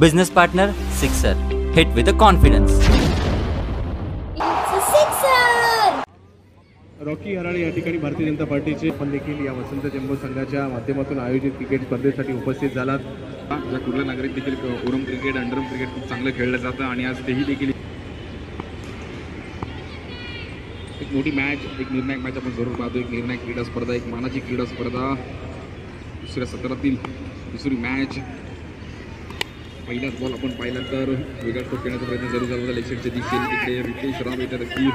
Business partner, sixer. Hit with a confidence. It's a sixer! Rocky Harale या ठिकाणी भारतीय जनता पार्टीचे पण देखील या वसंत जम्बो संघाच्या माध्यमातून आयोजित क्रिकेट स्पर्धेसाठी उपस्थित झालात या कुर्ला नागरिक देखील ओरम क्रिकेट अंडरम क्रिकेट खूप चांगलं खेळलं जातं आणि आज तेही देखील एक मोठी मॅच एक निर्णायक मॅच आपण जरूर पाहतो एक निर्णायक क्रीडा स्पर्धा एक मानाची क्रीडा स्पर्धा दुसऱ्या सत्रातील दुसरी मॅच पहिलाच बॉल आपण पाहिला तर वेगळा स्ट्रोक खेळण्याचा प्रयत्न जरूर झाला लेक्शनचे दिसेल तिकडे रितेश राम येतात की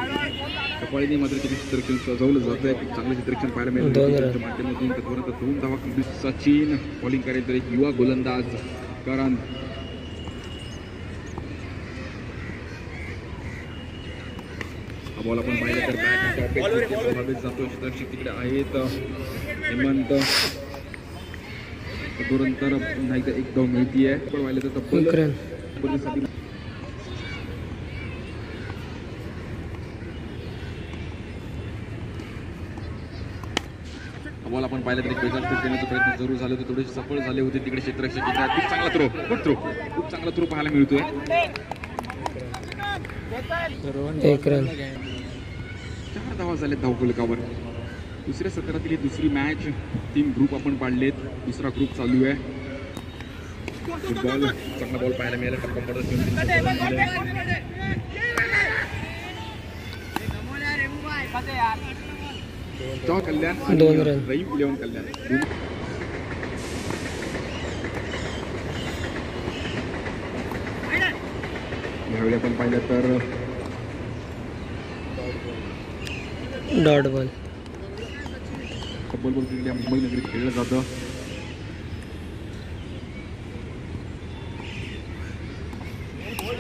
कपाळीने मात्र किती चित्रक्षण सजवलं जातं एक चांगलं चित्रक्षण पाहायला मिळतं माध्यमातून तत्पर्यंत दोन धावा. कंप्लीट सचिन बॉलिंग करायचं एक युवा गोलंदाज करण. बॉल आपण पाहिला तर बॅट जातो तिकडे आहेत हेमंत. तदनंतर पुन्हा एकदा एक धाव मिळती आहे. पण तर तब्बल बॉल आपण पाहिलं तरी बेजार प्रयत्न जरूर झाले होते. थोडेसे सफळ झाले होते तिकडे क्षेत्ररक्षक खूप चांगला थ्रो गुड थ्रो खूप चांगला थ्रो पाहायला मिळतोय. एक रन चार धावा झाल्यात धावफलकावर दुसऱ्या सत्रातील ही दुसरी मॅच तीन ग्रुप आपण पाडलेत. दुसरा ग्रुप चालू आहे. फुटबॉल चांगला बॉल पाहायला मिळाला. टप्पा पडत कल्याण दोन रन. रहीम कल्याण. यावेळी आपण पाहिलं तर dot ball. Football ball cricket या मुंबई नगरीत खेळलं जातं.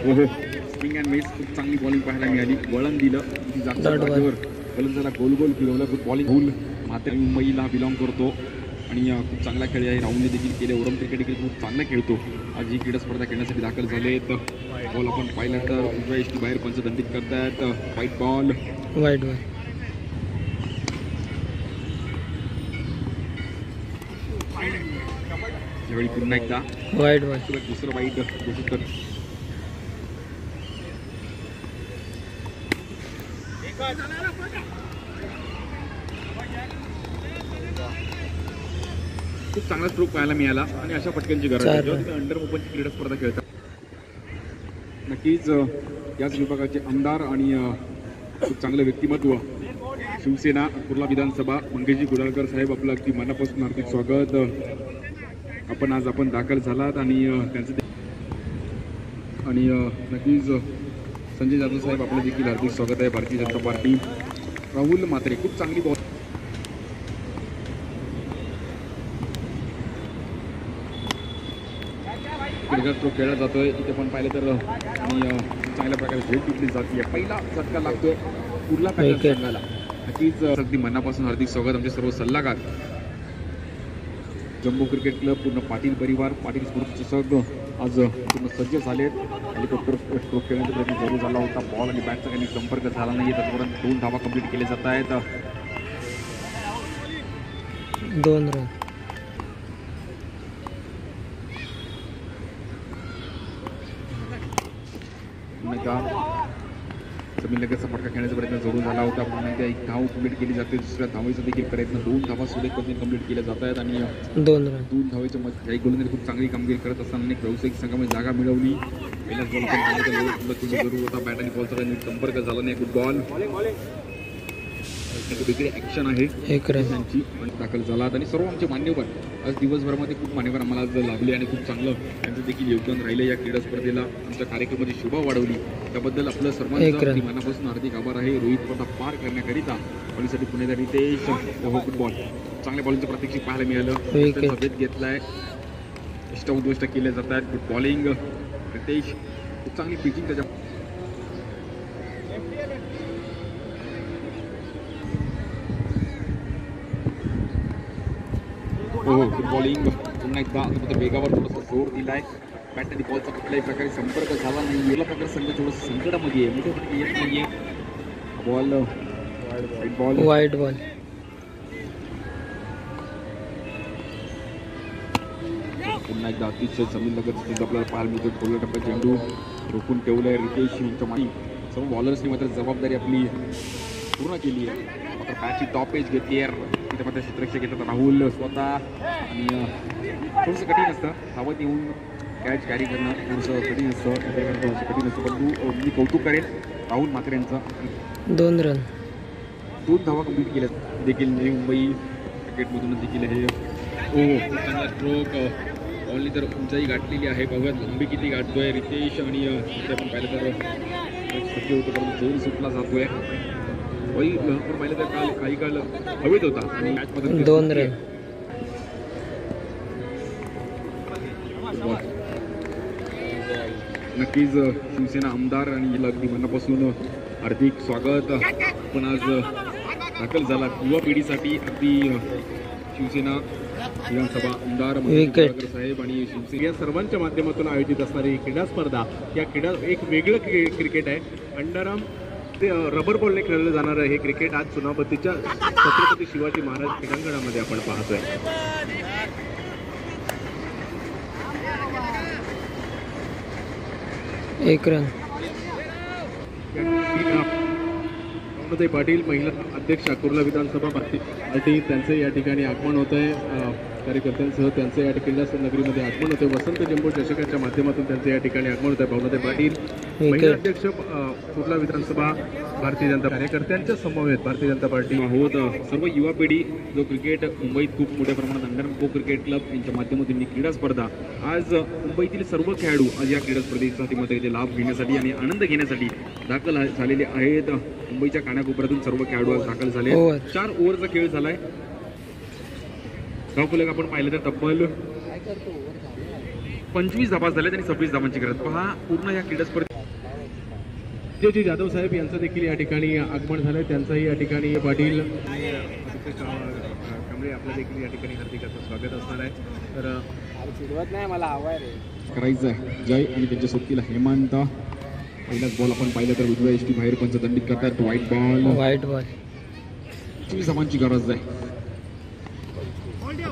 ओहो स्विंग अँड मिस खूप चांगली बॉलिंग पाहायला मिळाली. वळण दिलं. जागच्या. जागेवर. गोलंदाजाला गोल गोल फिरवलं. खूप बॉलिंग होऊन म्हातारी मुंबईला बिलॉंग करतो. आणि खूप चांगला खेळ आहे. राहुलने देखील केले. ओरम क्रिकेट देखील खूप चांगला खेळतो. आज ही क्रीडा स्पर्धा खेळण्यासाठी दाखल झाले तर बॉल आपण पाहिलं तर उजव्या इष्टी बाहेर पंचदंडित करतायत. व्हाईट बॉल वाईट बॉल यावेळी पुन्हा एकदा. वाईट बॉल दुसरं वाईट खूप चांगला स्ट्रोक पाहायला मिळाला आणि अशा पटक्यांची गरज आहे. अंडर ओपनची क्रीडा स्पर्धा खेळतात नक्कीच याच विभागाचे आमदार आणि खूप चांगलं व्यक्तिमत्व शिवसेना कुर्ला विधानसभा मंगेशजी गुडाळकर साहेब आपलं अगदी मनापासून हार्दिक स्वागत. आपण आज आपण दाखल झालात आणि त्यांचं आणि नक्कीच संजय जाधव साहेब आपलं देखील हार्दिक स्वागत आहे भारतीय जनता पार्टी. राहुल मात्रे खूप चांगली बॉल क्रिकेट तो खेळला जातोय इथे पण पाहिलं तर आणि चांगल्या प्रकारे झेड टिकली जाते पहिला झटका पॅटर्न Wicket. संघाला? नक्कीच अगदी मनापासून हार्दिक स्वागत आमचे सर्व सल्लागार. जम्बो क्रिकेट क्लब पूर्ण पाटील परिवार पाटील स्पोर्ट्सचे संघ आज पूर्ण सज्ज झालेत. हेलिकॉप्टर स्ट्रोक खेळण्याचा प्रयत्न जरूर झाला होता. बॉल आणि बॅटचा काही संपर्क झाला नाही त्याच्यापर्यंत दोन धावा कंप्लीट केले जात आहेत. दोन रन एकदा जमीन लगेचचा फटका खेळण्याचा प्रयत्न जरूर झाला होता. पुन्हा एकदा एक धाव कंप्लीट केली जाते. दुसऱ्या धावेचा देखील प्रयत्न दोन धावा सुरेख पद्धतीने कंप्लीट केल्या जात आहेत आणि दोन दोन धावेच्या मध्ये काही गोलंदाज खूप चांगली कामगिरी करत असताना अनेक व्यावसायिक संघामध्ये जागा मिळवली. पहिल्याच बॉल जरूर होता. बॅट आणि बॉलचा काही संपर्क झाला नाही. गुड बॉल ॲक्शन आहे. त्यांची दाखल झालात आणि सर्व आमचे मान्यवर आज दिवसभरामध्ये खूप मान्यवर आम्हाला आज लाभले आणि खूप चांगलं त्यांचं देखील योगदान राहिलं या क्रीडा स्पर्धेला. आमच्या कार्यक्रमाची शोभा वाढवली. त्याबद्दल आपलं सर्वांचं मनापासून हार्दिक आभार आहे. रोहित स्पर्धा पार करण्याकरिता बॉलिंगसाठी पुणेदार रितेश ओहो फुटबॉल. चांगल्या बॉलिंगचं प्रत्यक्षिक पाहायला मिळालं. Wicket. त्यांचा भेद घेतलाय. इष्ट उद्दिष्ट केले जात आहेत गुड बॉलिंग रितेश. खूप चांगली पिचिंग त्याच्या गुड बॉलिंग पुन्हा एकदा आता वेगावर थोडासा जोर दिलाय. बॅट आणि बॉलचा कुठल्याही प्रकारे संपर्क झाला नाही याला प्रकारे संघ थोडंसं संकटामध्ये आहे. मोठ्या येत नाहीये. बॉल बॉल वाईट बॉल पुन्हा एकदा अतिशय जमीन लगत स्थितीत आपल्याला पाहायला मिळतो खोलला टप्प्यात चेंडू रोखून ठेवलाय. रितेश यांच्या माई सर्व बॉलर्सनी मात्र जबाबदारी आपली पूर्ण केली आहे. मात्र मॅचची टॉप एज घेतली आहे. तिथे मात्र क्षेत्ररक्षक येतात राहुल स्वतः आणि थोडंसं कठीण असतं. धावत येऊन कॅच कॅरी करणं थोडंसं कठीण असतं. हे करणं थोडंसं कठीण असतं. परंतु मी कौतुक करेन राहुल मात्रे यांचं दोन रन दोन धावा कंप्लीट केल्या देखील नवी मुंबई क्रिकेटमधूनच देखील हे. ओ खूप चांगला स्ट्रोक बॉलनी तर उंचाई गाठलेली आहे. पाहूयात लांबी किती गाठतोय रितेश आणि आपण पाहिलं तर होतं परंतु झेल सुटला जातोय. दोन रन। नक्कीच शिवसेना आमदार आणि अगदी मनापासून हार्दिक स्वागत. पण आज दाखल झाला युवा पिढीसाठी अगदी शिवसेना विधानसभा आमदार साहेब आणि शिवसेना या सर्वांच्या माध्यमातून आयोजित असणारी ही क्रीडा स्पर्धा. या क्रीडा एक वेगळं क्रि क्रिकेट आहे. अंडरआर्म ते रबर बॉलने खेळलं जाणारं हे क्रिकेट आज चुनापतीच्या छत्रपती शिवाजी महाराज क्रीडांगणामध्ये आपण पाहतोय. एक रन अरुणाताई पाटील महिला अध्यक्ष अकोला विधानसभा पार्टी त्यांचे या ठिकाणी आगमन होत आहे कार्यकर्त्यांसह त्यांचं या ठिकाणी नगरीमध्ये आगमन होते वसंत जंबो चषकाच्या माध्यमातून त्यांचं या ठिकाणी आगमन होत आहे भावनाताई पाटील महिला अध्यक्ष कुर्ला विधानसभा भारतीय जनता कार्यकर्त्यांच्या समवेत भारतीय जनता पार्टी. आहोत सर्व युवा पिढी जो क्रिकेट मुंबईत खूप मोठ्या प्रमाणात अंडर प्रो क्रिकेट क्लब यांच्या माध्यमातून ही क्रीडा स्पर्धा. आज मुंबईतील सर्व खेळाडू आज या क्रीडा स्पर्धेसाठी लाभ घेण्यासाठी आणि आनंद घेण्यासाठी दाखल झालेले आहेत. मुंबईच्या कानाकोपऱ्यातून सर्व खेळाडू आज दाखल झाले Over. चार ओव्हरचा खेळ झालाय. धावफलक आपण पाहिलं तर तब्बल पंचवीस धाबा झाल्यात आणि सव्वीस धाबांची गरज. पहा पूर्ण या क्रीडा स्पर्धेत जे जाधव साहेब यांचं देखील या ठिकाणी आगमन झालंय. त्यांचंही या ठिकाणी पाटील कांबळे आपलं देखील या ठिकाणी हार्दिक असं स्वागत असणार आहे. तर अ, करायचं आहे जय आणि त्यांच्या सोबतीला हेमंत. पहिलाच बॉल आपण पाहिलं तर उजव्या एस टी बाहेर पंच दंडित करतात? व्हाईट बॉल व्हाईट बॉल पंचवीस धावांची गरज आहे.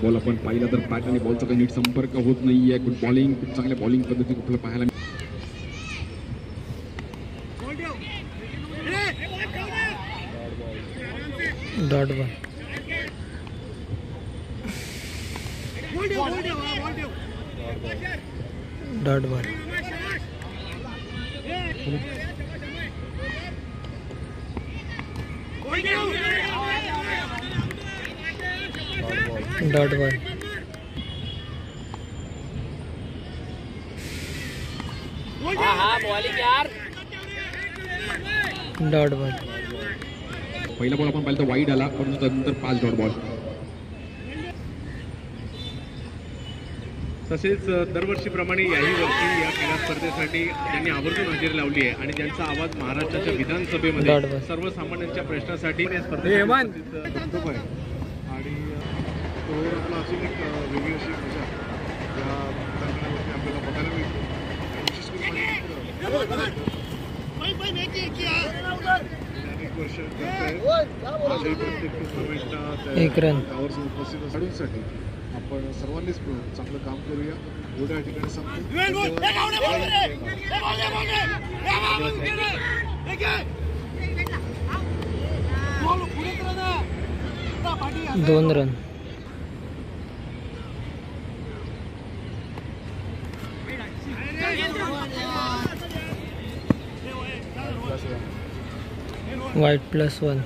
बॉल आपण पाहिला तर बॅट आणि बॉलचा काही नीट संपर्क होत नाहीये. गुड बॉलिंग खूप चांगल्या बॉलिंग पद्धती आपल्याला पाहायला dot ball dot ball dot ball dot ball पहिला बॉल आपण पाहिला तर वाईट आला परंतु त्यानंतर पाच डॉट बॉल तसेच दरवर्षीप्रमाणे याही वर्षी या क्रीडा स्पर्धेसाठी त्यांनी आवर्जून हजेरी लावली आहे आणि त्यांचा आवाज महाराष्ट्राच्या विधानसभेमध्ये. सर्वसामान्यांच्या प्रश्नासाठी आणि तो आपला अजून एक वेगळी अशी मजा या आपल्याला बघायला मिळते. विशेष करून अनेक वर्ष करतायत. आजही प्रत्येक टुर्नामेंटला त्या एक रन. उपस्थित खेळाडूंसाठी आपण सर्वांनीच चांगलं काम करूया एवढ्या ठिकाणी दोन run white plus one.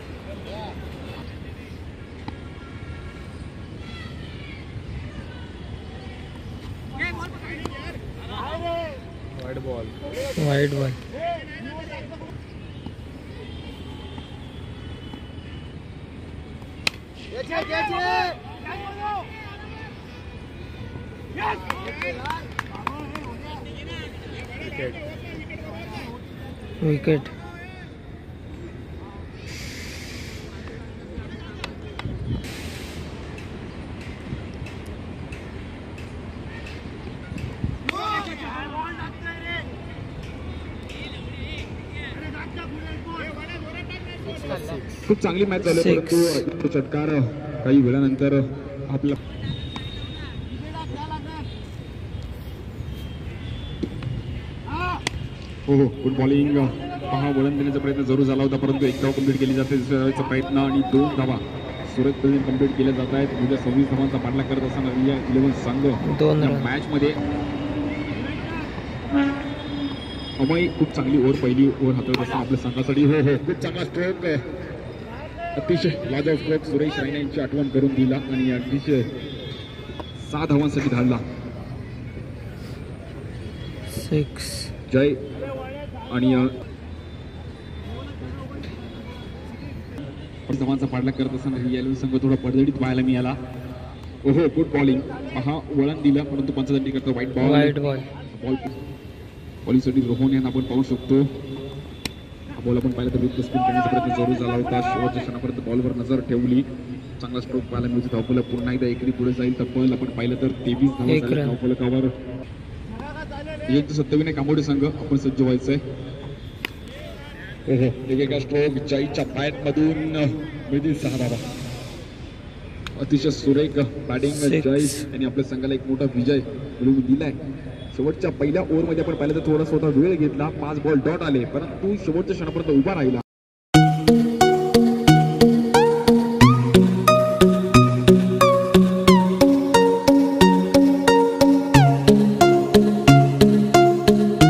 White ball. Ball wicket. खूप चांगली मॅच झाली परंतु षटकार काही वेळानंतर आपला हो हो गुड बॉलिंग पहा वळण देण्याचा प्रयत्न जरूर झाला होता परंतु एक धाव कंप्लीट केली जाते दुसऱ्या प्रयत्न आणि दोन धावा. सुरत पर्यंत कंप्लीट केल्या जात आहेत. उद्या सव्वीस धावांचा पाठला करत असताना इंडिया इलेव्हन संघ. मॅचमध्ये अमय खूप चांगली ओव्हर पहिली ओव्हर हाताळत असताना आपल्या संघासाठी. हो हो खूप चांगला स्ट्रोक अतिशय लाजव स्ट्रोक सुरेश रायना यांची आठवण करून दिला आणि अतिशय सहा धावांसाठी धाडला. सिक्स. जय आणि धावांचा पाठलाग करत असताना रिअल संघ थोडा पडझडीत पाहायला मिळाला. ओहो गुड बॉलिंग पहा वळण दिलं परंतु पंचदंडी करतो वाईट ball wide ball ball बॉलिंगसाठी Rohan यांना आपण पाहू शकतो. हा बॉल आपण पाहिला तर विकेट स्पिन करण्याचा प्रयत्न जरूर झाला होता. शेवटच्या क्षणापर्यंत बॉलवर नजर ठेवली चांगला स्ट्रोक पाहायला मिळतो. धावफलक पुन्हा एकदा एकरी पुढे जाईल. तब्बल आपण पाहिलं तर तेवीस धावा एक झाल्या रन. धावफलकावर एक सत्तावीने कामोडे संघ आपण सज्ज व्हायचंय. ओहो वेगवेगळ्या स्ट्रोक जयच्या बॅट मधून मिळतील सहा धावा. अतिशय सुरेख बॅटिंग. जय यांनी आपल्या संघाला एक मोठा विजय मिळवून दिलाय. शेवटच्या पहिल्या ओव्हरमध्ये आपण पाहिलं तर थोडासा होता वेळ घेतला. पाच बॉल डॉट आले. परंतु शेवटच्या क्षणापर्यंत उभा राहिला.